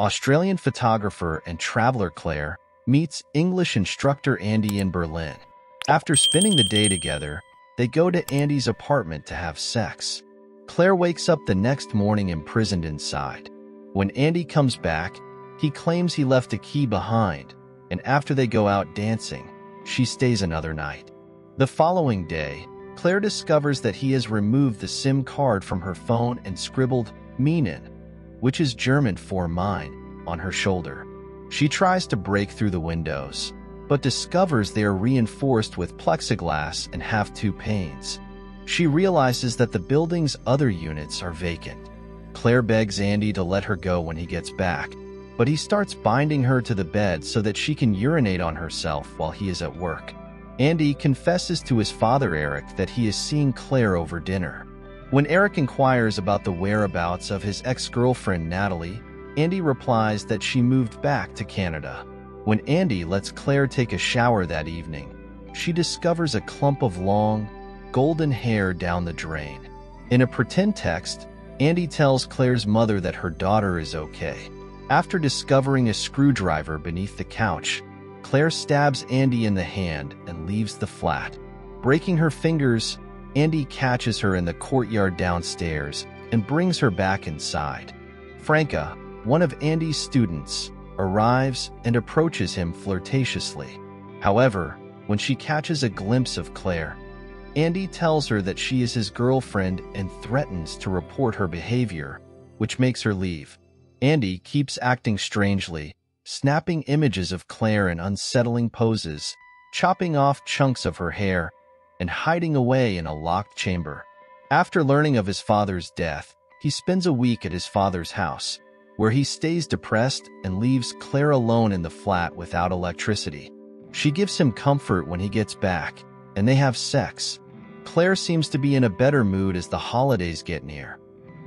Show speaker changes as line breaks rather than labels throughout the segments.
Australian photographer and traveler Claire meets English instructor Andy in Berlin. After spending the day together, they go to Andy's apartment to have sex. Claire wakes up the next morning imprisoned inside. When Andy comes back, he claims he left a key behind, and after they go out dancing, she stays another night. The following day, Claire discovers that he has removed the SIM card from her phone and scribbled Meinen, which is German for mine, on her shoulder. She tries to break through the windows, but discovers they are reinforced with plexiglass and have two panes. She realizes that the building's other units are vacant. Claire begs Andy to let her go when he gets back, but he starts binding her to the bed so that she can urinate on herself while he is at work. Andy confesses to his father Eric that he is seeing Claire over dinner. When Eric inquires about the whereabouts of his ex-girlfriend Natalie, Andy replies that she moved back to Canada. When Andy lets Claire take a shower that evening, she discovers a clump of long, golden hair down the drain. In a pretend text, Andy tells Claire's mother that her daughter is okay. After discovering a screwdriver beneath the couch, Claire stabs Andy in the hand and leaves the flat. Breaking her fingers, Andy catches her in the courtyard downstairs and brings her back inside. Franca, one of Andy's students, arrives and approaches him flirtatiously. However, when she catches a glimpse of Claire, Andy tells her that she is his girlfriend and threatens to report her behavior, which makes her leave. Andy keeps acting strangely, snapping images of Claire in unsettling poses, chopping off chunks of her hair, and hiding away in a locked chamber. After learning of his father's death, he spends a week at his father's house, where he stays depressed and leaves Claire alone in the flat without electricity. She gives him comfort when he gets back, and they have sex. Claire seems to be in a better mood as the holidays get near.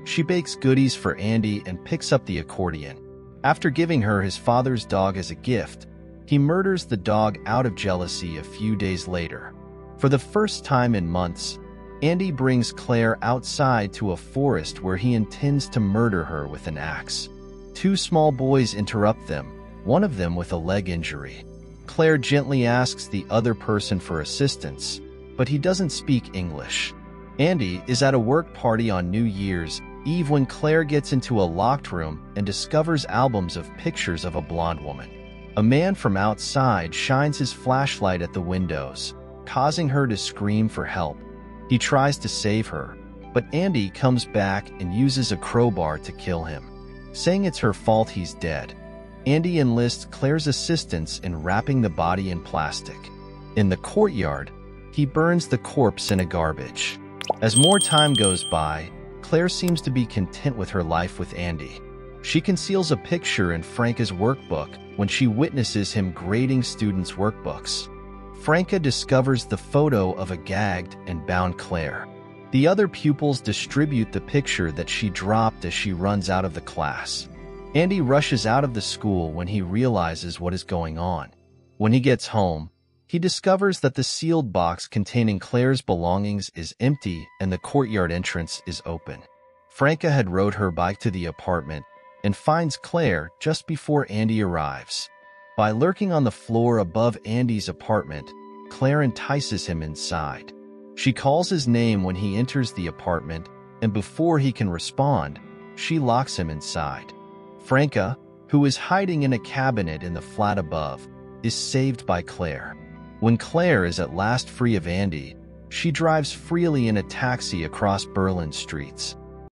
She bakes goodies for Andy and picks up the accordion. After giving her his father's dog as a gift, he murders the dog out of jealousy a few days later. For the first time in months, Andy brings Claire outside to a forest where he intends to murder her with an axe. Two small boys interrupt them, one of them with a leg injury. Claire gently asks the other person for assistance, but he doesn't speak English. Andy is at a work party on New Year's Eve when Claire gets into a locked room and discovers albums of pictures of a blonde woman. A man from outside shines his flashlight at the windows, causing her to scream for help. He tries to save her, but Andy comes back and uses a crowbar to kill him saying it's her fault he's dead. Andy enlists Claire's assistance in wrapping the body in plastic. In the courtyard, he burns the corpse in a garbage. As more time goes by, Claire seems to be content with her life with Andy. She conceals a picture in Franca's workbook when she witnesses him grading students' workbooks. Franca discovers the photo of a gagged and bound Claire. The other pupils distribute the picture that she dropped as she runs out of the class. Andy rushes out of the school when he realizes what is going on. When he gets home, he discovers that the sealed box containing Claire's belongings is empty and the courtyard entrance is open. Franca had rode her bike to the apartment and finds Claire just before Andy arrives. By lurking on the floor above Andy's apartment, Claire entices him inside. She calls his name when he enters the apartment, and before he can respond, she locks him inside. Franca, who is hiding in a cabinet in the flat above, is saved by Claire. When Claire is at last free of Andy, she drives freely in a taxi across Berlin streets.